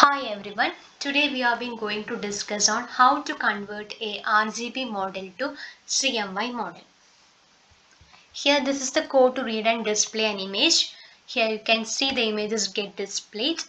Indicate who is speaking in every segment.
Speaker 1: Hi everyone, today we have been going to discuss on how to convert a RGB model to CMY model. Here this is the code to read and display an image. Here you can see the images get displayed.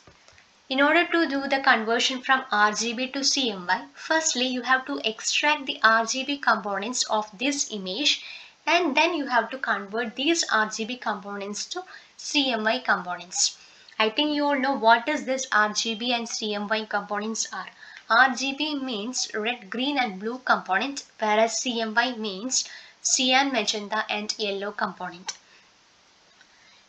Speaker 1: In order to do the conversion from RGB to CMY, firstly you have to extract the RGB components of this image and then you have to convert these RGB components to CMY components. I think you all know what is this RGB and CMY components are. RGB means red, green and blue component whereas CMY means cyan, magenta and yellow component.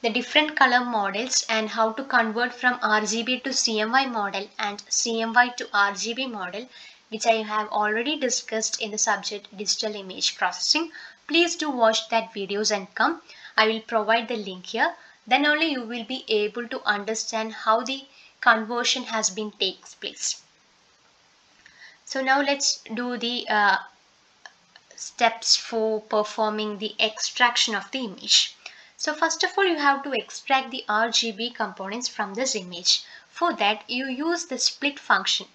Speaker 1: The different color models and how to convert from RGB to CMY model and CMY to RGB model which I have already discussed in the subject digital image processing. Please do watch that videos and come. I will provide the link here then only you will be able to understand how the conversion has been takes place. So now let's do the uh, steps for performing the extraction of the image. So first of all you have to extract the RGB components from this image. For that you use the split function.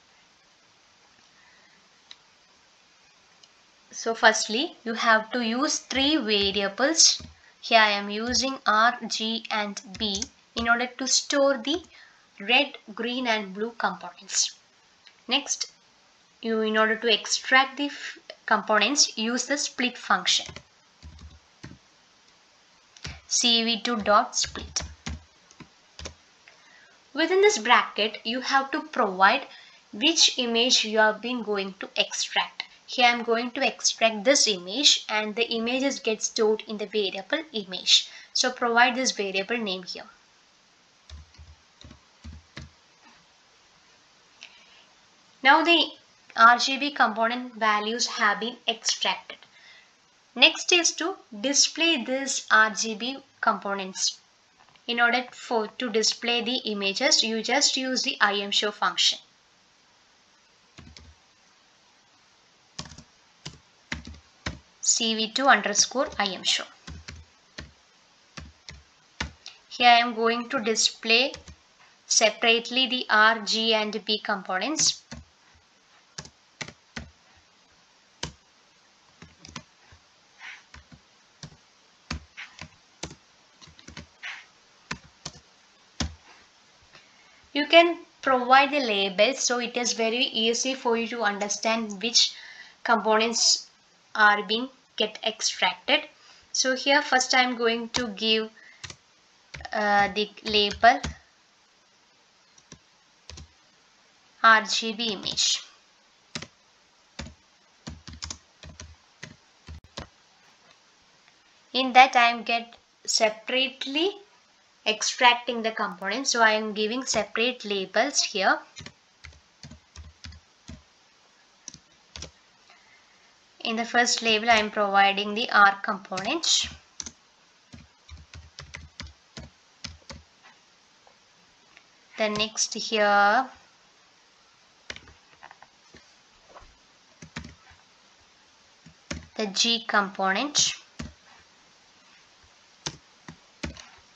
Speaker 1: So firstly you have to use three variables here I am using R, G and B in order to store the red, green and blue components. Next, you in order to extract the components use the split function. cv2.split. Within this bracket, you have to provide which image you have been going to extract. Here I am going to extract this image and the images get stored in the variable image. So provide this variable name here. Now the RGB component values have been extracted. Next is to display this RGB components. In order for to display the images, you just use the imshow function. Cv2 underscore imshow. Here I am going to display separately the R, G and B components. You can provide the labels so it is very easy for you to understand which components are being get extracted. So here first I'm going to give uh, the label RGB image. In that I am get separately extracting the components. So I am giving separate labels here in the first label I am providing the R component. The next here the G component.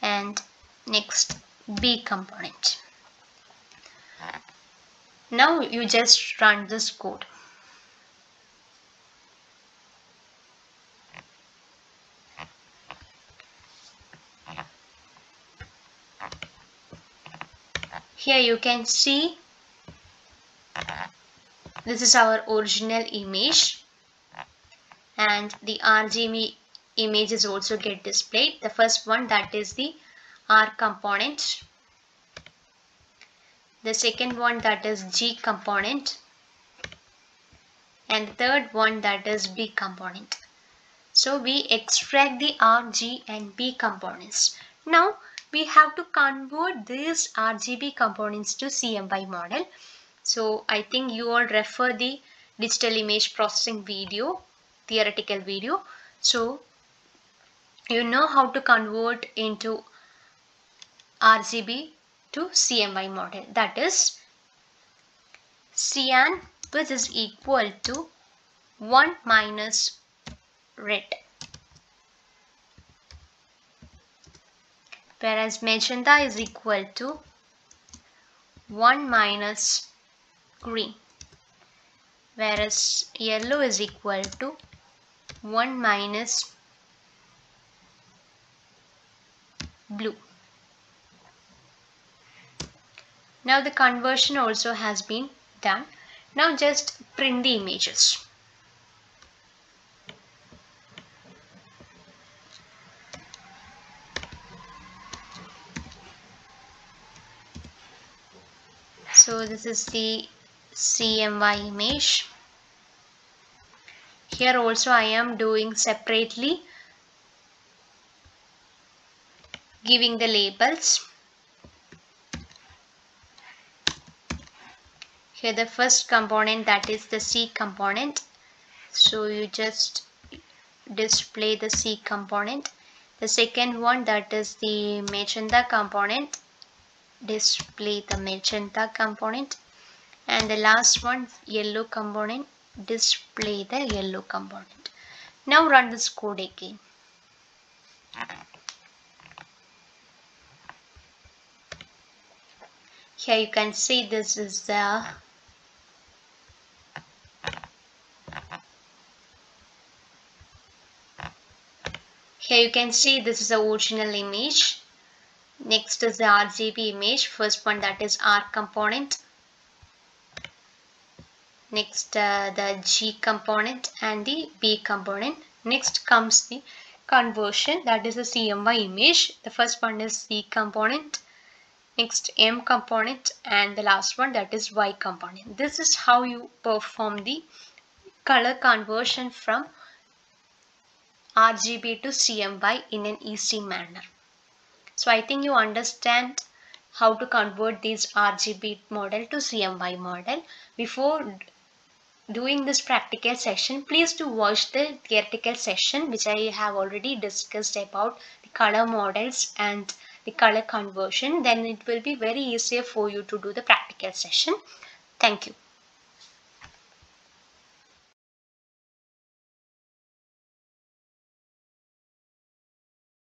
Speaker 1: And next B component. Now you just run this code here you can see this is our original image. And the RGB images also get displayed. The first one that is the R component. The second one that is G component. And the third one that is B component. So we extract the R, G and B components. Now we have to convert these RGB components to CMY model. So I think you all refer the digital image processing video, theoretical video. So you know how to convert into RGB to CMY model. That is cyan which is equal to 1 minus red. Whereas magenta is equal to 1 minus green whereas yellow is equal to 1 minus blue. Now the conversion also has been done. Now just print the images. So this is the CMY image. Here also I am doing separately giving the labels. Here the first component that is the C component. So you just display the C component. The second one that is the magenta component. Display the magenta component. And the last one yellow component. Display the yellow component. Now run this code again. here you can see this is the here you can see this is the original image next is the RGB image. First one that is R component. Next uh, the G component and the B component. Next comes the conversion. That is the CMY image. The first one is C component. Next m component. And the last one that is y component. This is how you perform the color conversion from RGB to CMY in an easy manner so I think you understand how to convert this RGB model to CMY model before doing this practical session please do watch the theoretical session which I have already discussed about the color models and the color conversion then it will be very easier for you to do the practical session. Thank you.